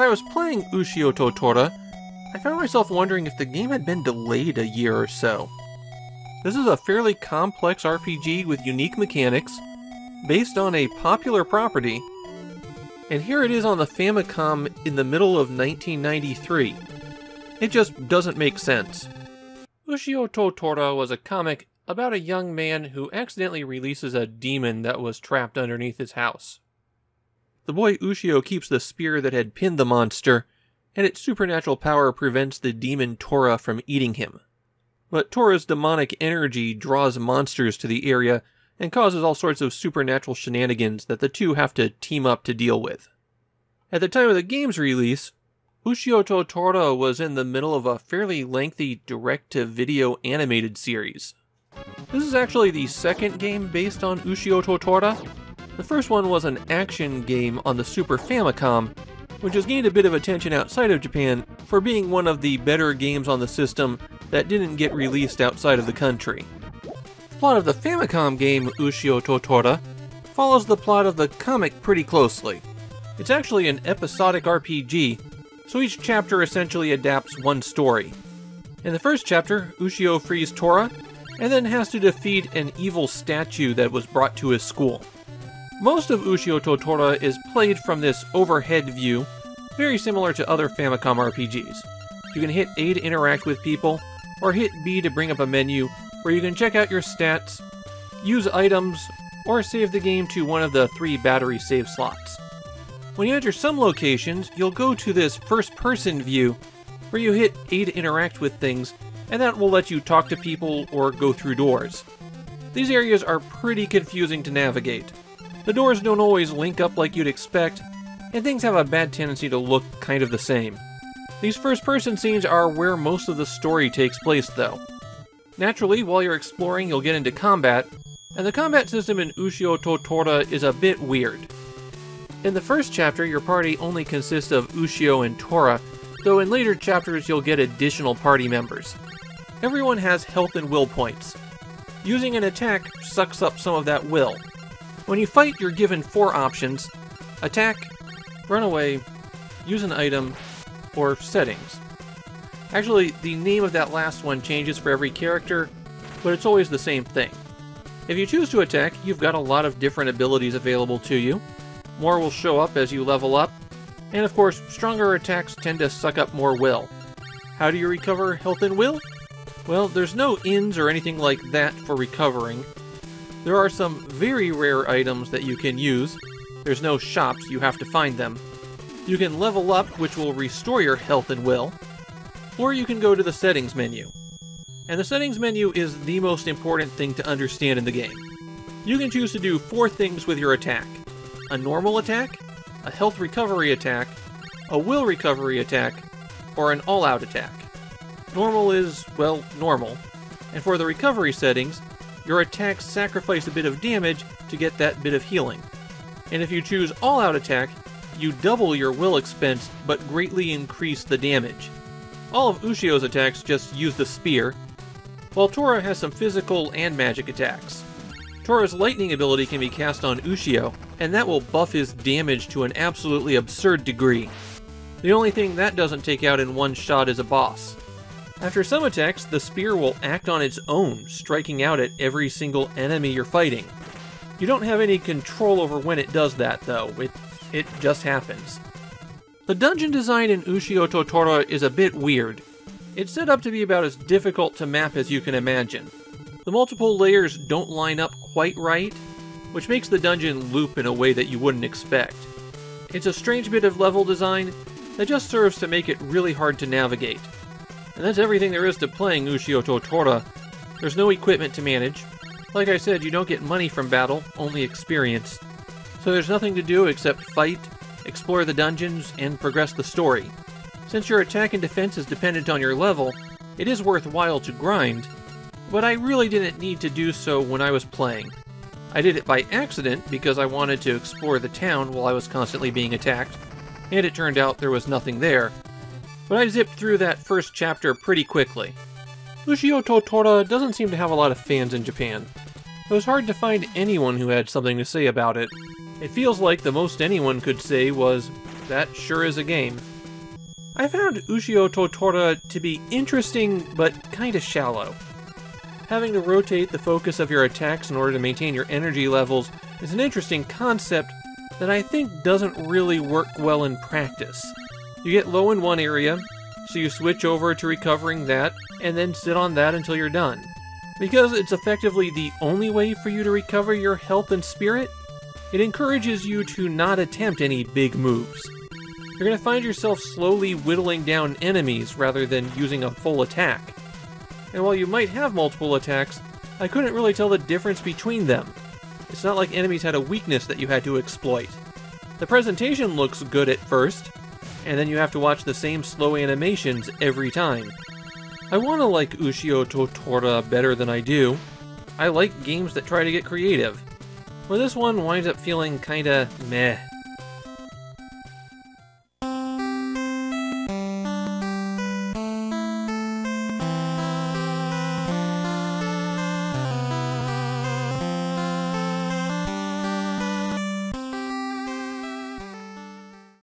I was playing Ushio to Tora, I found myself wondering if the game had been delayed a year or so. This is a fairly complex RPG with unique mechanics, based on a popular property, and here it is on the Famicom in the middle of 1993. It just doesn't make sense. Ushio to Tora was a comic about a young man who accidentally releases a demon that was trapped underneath his house. The boy Ushio keeps the spear that had pinned the monster, and its supernatural power prevents the demon Tora from eating him. But Tora's demonic energy draws monsters to the area and causes all sorts of supernatural shenanigans that the two have to team up to deal with. At the time of the game's release, Ushio to Tora was in the middle of a fairly lengthy direct-to-video animated series. This is actually the second game based on Ushio to Tora. The first one was an action game on the Super Famicom, which has gained a bit of attention outside of Japan for being one of the better games on the system that didn't get released outside of the country. The plot of the Famicom game Ushio to Tora follows the plot of the comic pretty closely. It's actually an episodic RPG, so each chapter essentially adapts one story. In the first chapter, Ushio frees Tora and then has to defeat an evil statue that was brought to his school. Most of Ushio to Tora is played from this overhead view, very similar to other Famicom RPGs. You can hit A to interact with people, or hit B to bring up a menu where you can check out your stats, use items, or save the game to one of the three battery save slots. When you enter some locations, you'll go to this first person view where you hit A to interact with things and that will let you talk to people or go through doors. These areas are pretty confusing to navigate. The doors don't always link up like you'd expect, and things have a bad tendency to look kind of the same. These first person scenes are where most of the story takes place, though. Naturally, while you're exploring, you'll get into combat, and the combat system in Ushio to Tora is a bit weird. In the first chapter, your party only consists of Ushio and Tora, though in later chapters you'll get additional party members everyone has health and will points. Using an attack sucks up some of that will. When you fight, you're given four options attack, run away, use an item, or settings. Actually, the name of that last one changes for every character, but it's always the same thing. If you choose to attack, you've got a lot of different abilities available to you. More will show up as you level up, and of course, stronger attacks tend to suck up more will. How do you recover health and will? Well, there's no inns or anything like that for recovering. There are some very rare items that you can use. There's no shops, you have to find them. You can level up, which will restore your health and will. Or you can go to the settings menu. And the settings menu is the most important thing to understand in the game. You can choose to do four things with your attack. A normal attack, a health recovery attack, a will recovery attack, or an all-out attack. Normal is, well, normal. And for the recovery settings, your attacks sacrifice a bit of damage to get that bit of healing. And if you choose All Out Attack, you double your will expense but greatly increase the damage. All of Ushio's attacks just use the spear, while Tora has some physical and magic attacks. Tora's lightning ability can be cast on Ushio, and that will buff his damage to an absolutely absurd degree. The only thing that doesn't take out in one shot is a boss. After some attacks, the spear will act on its own, striking out at every single enemy you're fighting. You don't have any control over when it does that, though. It, it just happens. The dungeon design in Ushio to Tora is a bit weird. It's set up to be about as difficult to map as you can imagine. The multiple layers don't line up quite right, which makes the dungeon loop in a way that you wouldn't expect. It's a strange bit of level design that just serves to make it really hard to navigate. And that's everything there is to playing Ushio to Tora. There's no equipment to manage. Like I said, you don't get money from battle, only experience. So there's nothing to do except fight, explore the dungeons, and progress the story. Since your attack and defense is dependent on your level, it is worthwhile to grind, but I really didn't need to do so when I was playing. I did it by accident because I wanted to explore the town while I was constantly being attacked, and it turned out there was nothing there, but I zipped through that first chapter pretty quickly. Ushio to Tora doesn't seem to have a lot of fans in Japan. It was hard to find anyone who had something to say about it. It feels like the most anyone could say was, that sure is a game. I found Ushio to Tora to be interesting, but kinda shallow. Having to rotate the focus of your attacks in order to maintain your energy levels is an interesting concept that I think doesn't really work well in practice. You get low in one area, so you switch over to recovering that, and then sit on that until you're done. Because it's effectively the only way for you to recover your health and spirit, it encourages you to not attempt any big moves. You're going to find yourself slowly whittling down enemies rather than using a full attack. And while you might have multiple attacks, I couldn't really tell the difference between them. It's not like enemies had a weakness that you had to exploit. The presentation looks good at first, and then you have to watch the same slow animations every time. I want to like Ushio to Tora better than I do. I like games that try to get creative. But this one winds up feeling kinda meh